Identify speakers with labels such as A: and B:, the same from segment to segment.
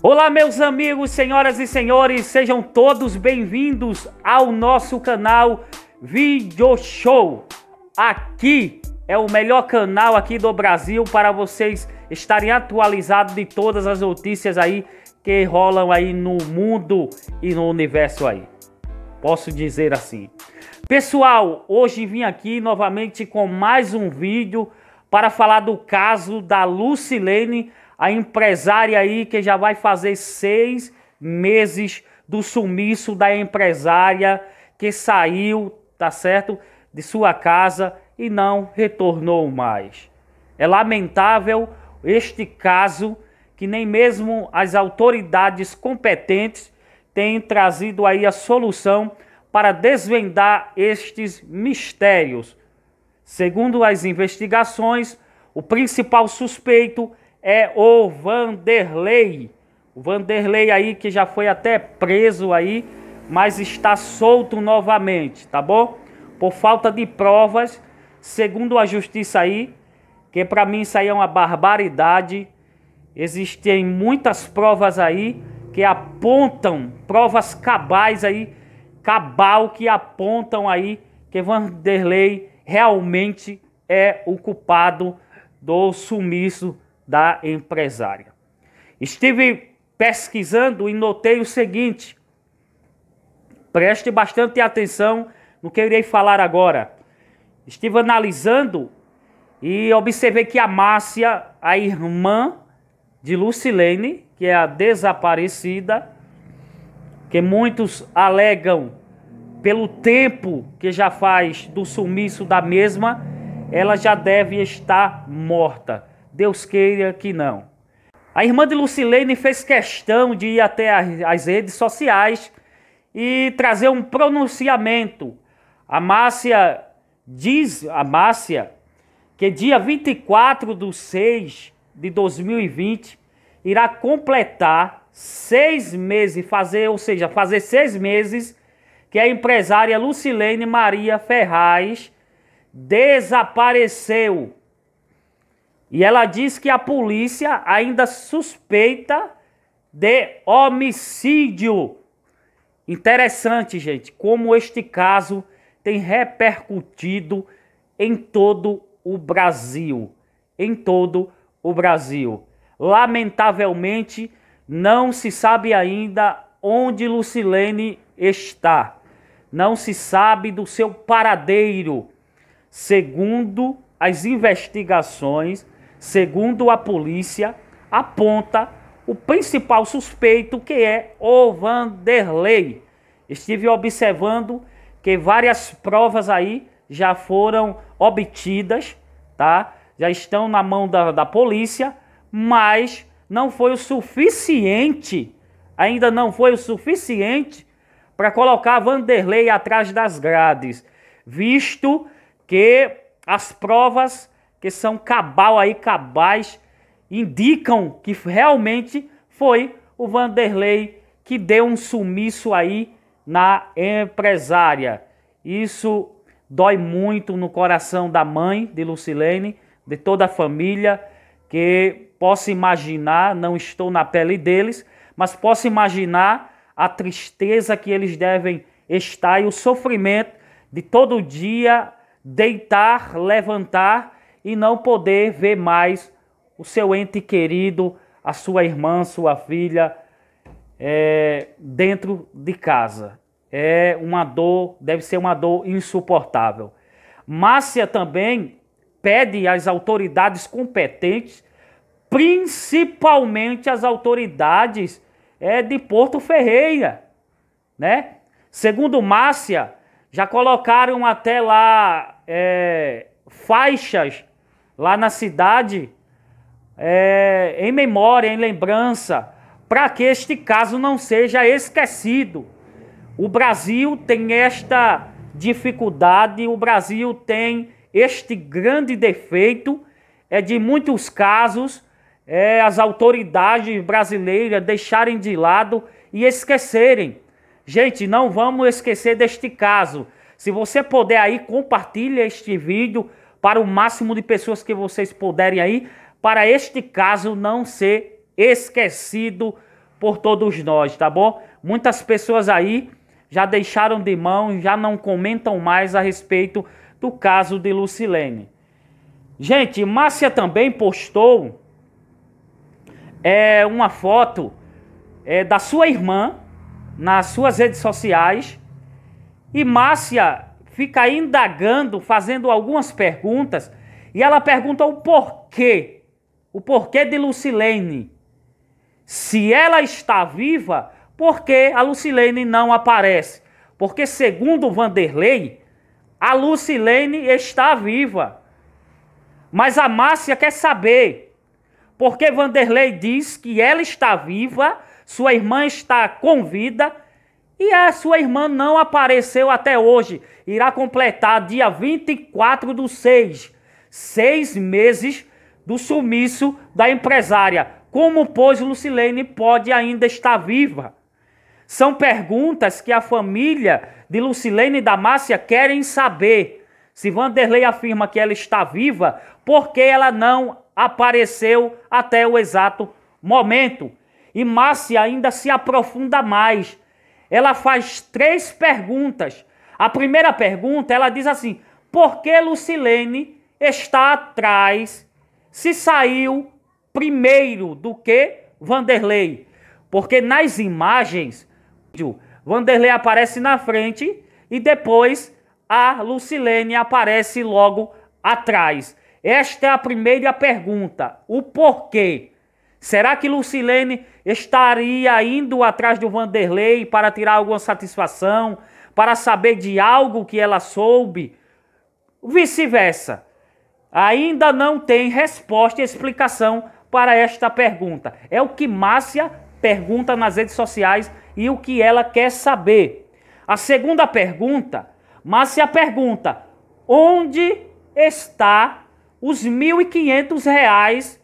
A: Olá, meus amigos, senhoras e senhores, sejam todos bem-vindos ao nosso canal Video Show. Aqui é o melhor canal aqui do Brasil para vocês estarem atualizados de todas as notícias aí que rolam aí no mundo e no universo aí. Posso dizer assim. Pessoal, hoje vim aqui novamente com mais um vídeo para falar do caso da Lucilene a empresária aí que já vai fazer seis meses do sumiço da empresária que saiu, tá certo, de sua casa e não retornou mais. É lamentável este caso que nem mesmo as autoridades competentes têm trazido aí a solução para desvendar estes mistérios. Segundo as investigações, o principal suspeito é o Vanderlei. O Vanderlei aí que já foi até preso aí, mas está solto novamente, tá bom? Por falta de provas, segundo a justiça aí, que para mim isso aí é uma barbaridade. Existem muitas provas aí que apontam, provas cabais aí, cabal que apontam aí que Vanderlei realmente é o culpado do sumiço da empresária. Estive pesquisando e notei o seguinte: preste bastante atenção no que eu irei falar agora. Estive analisando e observei que a Márcia, a irmã de Lucilene, que é a desaparecida, que muitos alegam pelo tempo que já faz do sumiço da mesma, ela já deve estar morta. Deus queira que não. A irmã de Lucilene fez questão de ir até as redes sociais e trazer um pronunciamento. A Márcia diz, a Márcia, que dia 24 de 6 de 2020 irá completar seis meses, fazer, ou seja, fazer seis meses que a empresária Lucilene Maria Ferraz desapareceu e ela diz que a polícia ainda suspeita de homicídio. Interessante, gente, como este caso tem repercutido em todo o Brasil. Em todo o Brasil. Lamentavelmente, não se sabe ainda onde Lucilene está. Não se sabe do seu paradeiro. Segundo as investigações, segundo a polícia, aponta o principal suspeito que é o Vanderlei. Estive observando que várias provas aí já foram obtidas, tá? Já estão na mão da, da polícia, mas não foi o suficiente, ainda não foi o suficiente para colocar Vanderlei atrás das grades, visto que as provas que são cabal aí, cabais, indicam que realmente foi o Vanderlei que deu um sumiço aí na empresária. Isso dói muito no coração da mãe de Lucilene, de toda a família, que posso imaginar, não estou na pele deles, mas posso imaginar a tristeza que eles devem estar e o sofrimento de todo dia deitar, levantar e não poder ver mais o seu ente querido, a sua irmã, sua filha, é, dentro de casa. É uma dor, deve ser uma dor insuportável. Márcia também pede às autoridades competentes, principalmente as autoridades é, de Porto Ferreira, né? Segundo Márcia, já colocaram até lá é, faixas lá na cidade, é, em memória, em lembrança, para que este caso não seja esquecido. O Brasil tem esta dificuldade, o Brasil tem este grande defeito, é de muitos casos é, as autoridades brasileiras deixarem de lado e esquecerem. Gente, não vamos esquecer deste caso. Se você puder aí, compartilhe este vídeo para o máximo de pessoas que vocês puderem aí, para este caso não ser esquecido por todos nós, tá bom? Muitas pessoas aí já deixaram de mão, já não comentam mais a respeito do caso de Lucilene. Gente, Márcia também postou é, uma foto é, da sua irmã nas suas redes sociais e Márcia fica indagando, fazendo algumas perguntas e ela pergunta o porquê, o porquê de Lucilene. Se ela está viva, por que a Lucilene não aparece? Porque segundo Vanderlei, a Lucilene está viva. Mas a Márcia quer saber. Porque Vanderlei diz que ela está viva, sua irmã está com vida e a sua irmã não apareceu até hoje. Irá completar dia 24 do 6, seis meses do sumiço da empresária. Como, pois, Lucilene pode ainda estar viva? São perguntas que a família de Lucilene e da Márcia querem saber. Se Vanderlei afirma que ela está viva, por que ela não apareceu até o exato momento? E Márcia ainda se aprofunda mais. Ela faz três perguntas. A primeira pergunta, ela diz assim: por que Lucilene está atrás se saiu primeiro do que Vanderlei? Porque nas imagens Vanderlei aparece na frente e depois a Lucilene aparece logo atrás. Esta é a primeira pergunta. O porquê? Será que Lucilene estaria indo atrás do Vanderlei para tirar alguma satisfação, para saber de algo que ela soube? Vice-versa. Ainda não tem resposta e explicação para esta pergunta. É o que Márcia pergunta nas redes sociais e o que ela quer saber. A segunda pergunta, Márcia pergunta: onde está os R$ 1.500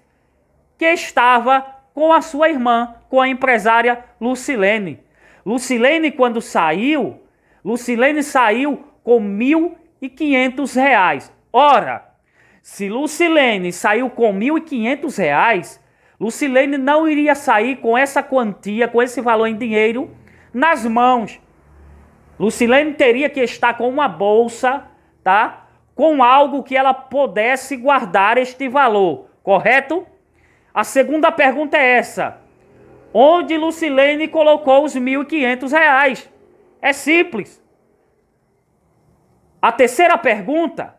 A: que estava com a sua irmã, com a empresária Lucilene? Lucilene, quando saiu, Lucilene saiu com R$ 1.500. Ora, se Lucilene saiu com R$ 1.500, Lucilene não iria sair com essa quantia, com esse valor em dinheiro nas mãos. Lucilene teria que estar com uma bolsa, tá? Com algo que ela pudesse guardar este valor, correto? A segunda pergunta é essa: onde Lucilene colocou os R$ 1.500? É simples. A terceira pergunta,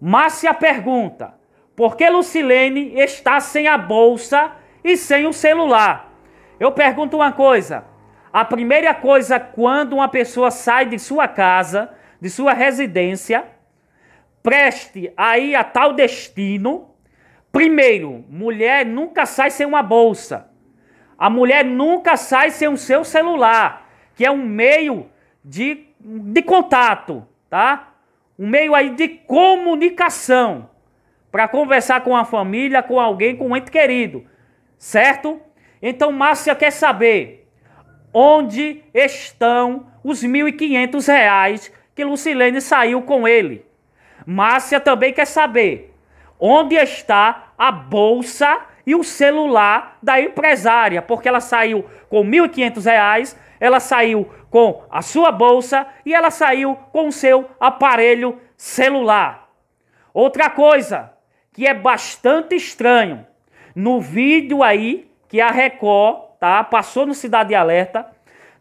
A: Márcia pergunta: porque Lucilene está sem a bolsa e sem o celular. Eu pergunto uma coisa: a primeira coisa quando uma pessoa sai de sua casa, de sua residência, preste aí a tal destino. Primeiro, mulher nunca sai sem uma bolsa. A mulher nunca sai sem o seu celular, que é um meio de, de contato, tá? Um meio aí de comunicação para conversar com a família, com alguém, com um ente querido, certo? Então Márcia quer saber onde estão os R$ 1.500 que Lucilene saiu com ele. Márcia também quer saber onde está a bolsa e o celular da empresária, porque ela saiu com R$ 1.500, ela saiu com a sua bolsa e ela saiu com o seu aparelho celular. Outra coisa, que é bastante estranho. No vídeo aí que a Record, tá, passou no Cidade Alerta,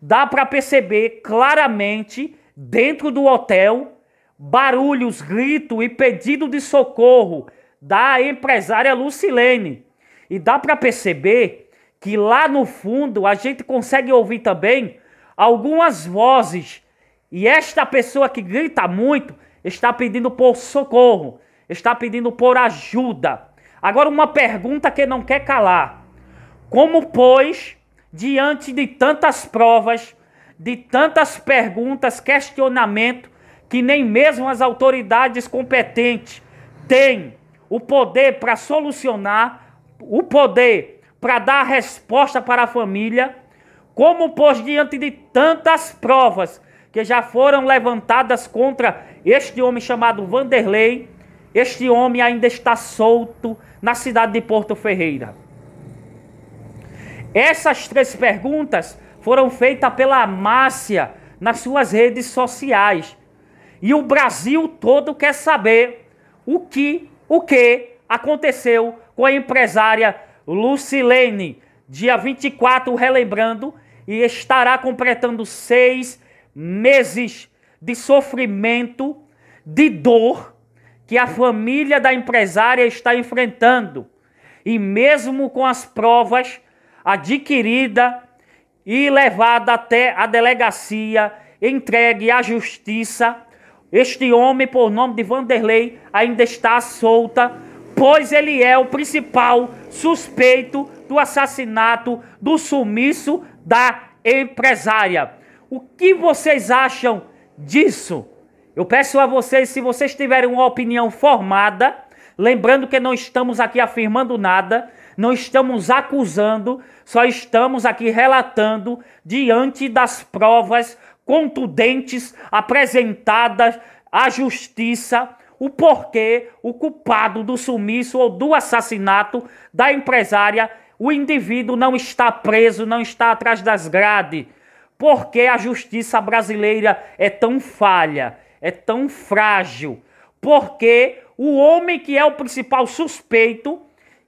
A: dá para perceber claramente dentro do hotel barulhos, grito e pedido de socorro da empresária Lucilene. E dá para perceber que lá no fundo a gente consegue ouvir também algumas vozes. E esta pessoa que grita muito está pedindo por socorro está pedindo por ajuda. Agora, uma pergunta que não quer calar: Como, pois, diante de tantas provas, de tantas perguntas, questionamento, que nem mesmo as autoridades competentes têm o poder para solucionar, o poder para dar resposta para a família, como, pois, diante de tantas provas que já foram levantadas contra este homem chamado Vanderlei, este homem ainda está solto na cidade de Porto Ferreira. Essas três perguntas foram feitas pela Márcia nas suas redes sociais. E o Brasil todo quer saber o que, o que aconteceu com a empresária Lucilene, dia 24, relembrando, e estará completando seis meses de sofrimento, de dor que a família da empresária está enfrentando. E mesmo com as provas adquiridas e levada até a delegacia, entregue à justiça, este homem, por nome de Vanderlei, ainda está solta, pois ele é o principal suspeito do assassinato, do sumiço da empresária. O que vocês acham disso? Eu peço a vocês, se vocês tiverem uma opinião formada, lembrando que não estamos aqui afirmando nada, não estamos acusando, só estamos aqui relatando diante das provas contundentes apresentadas à justiça o porquê o culpado do sumiço ou do assassinato da empresária, o indivíduo não está preso, não está atrás das grades. Porque a justiça brasileira é tão falha, é tão frágil? Porque o homem que é o principal suspeito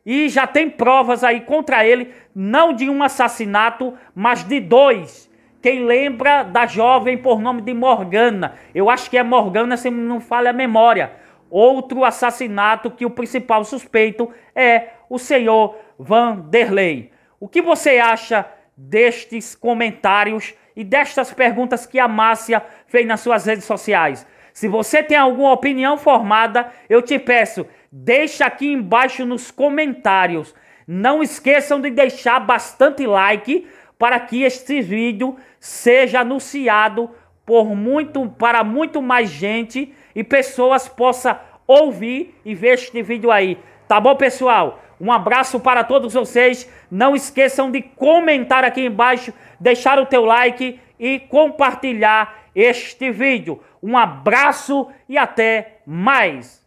A: e já tem provas aí contra ele, não de um assassinato, mas de dois. Quem lembra da jovem por nome de Morgana? Eu acho que é Morgana, se não falha a memória. Outro assassinato que o principal suspeito é o senhor Vanderlei. O que você acha destes comentários e destas perguntas que a Márcia fez nas suas redes sociais? Se você tem alguma opinião formada, eu te peço, deixa aqui embaixo nos comentários. Não esqueçam de deixar bastante like para que este vídeo seja anunciado por muito para muito mais gente e pessoas possam ouvir e ver este vídeo aí. Tá bom, pessoal? Um abraço para todos vocês. Não esqueçam de comentar aqui embaixo, deixar o teu like e compartilhar este vídeo. Um abraço e até mais.